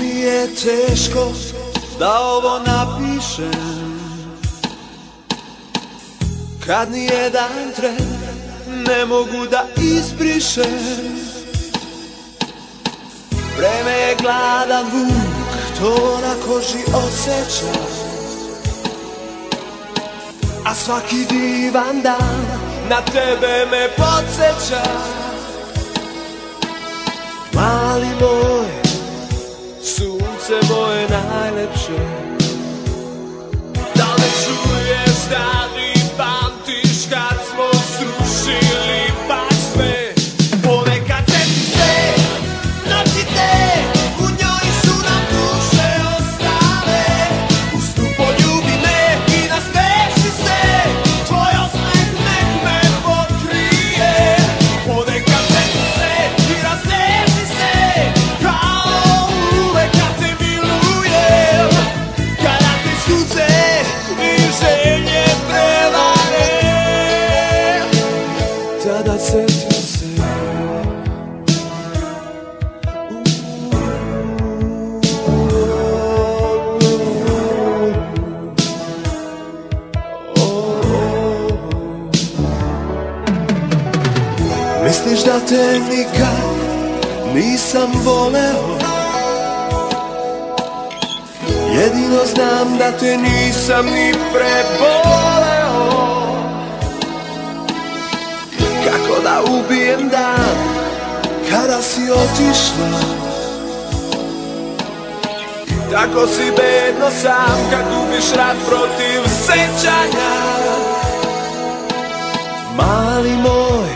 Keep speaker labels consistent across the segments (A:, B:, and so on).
A: Mi je teško da ovo napišem. Kad ni jedan tren ne mogu da izbrišem. Vreme je gladan vuk, to na koži osjećam. A svaki divan dan na tebe me podsjeća. Mali moj, srdce moje najlepšie. Tada setim se. Misliš da te nikad nisam voleo? Jedino znam da te nisam ni preboleo ubijem dan kada si otišla. Tako si bedno sam kad gubiš rat protiv sećanja. Mali moj,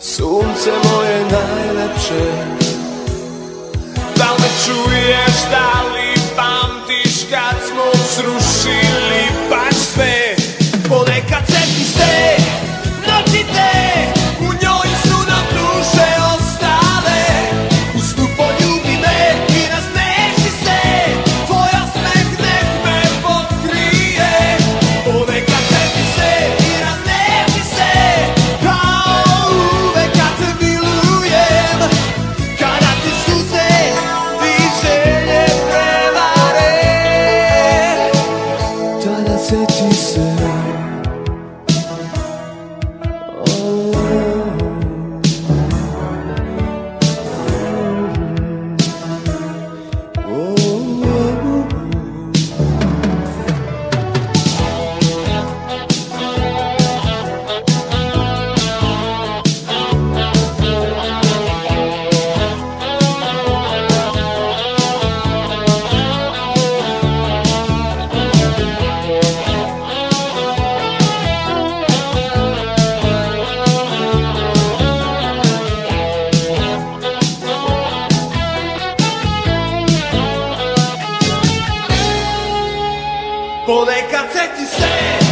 A: sunce moje najlepše. Da li čuješ, da li But they can't take.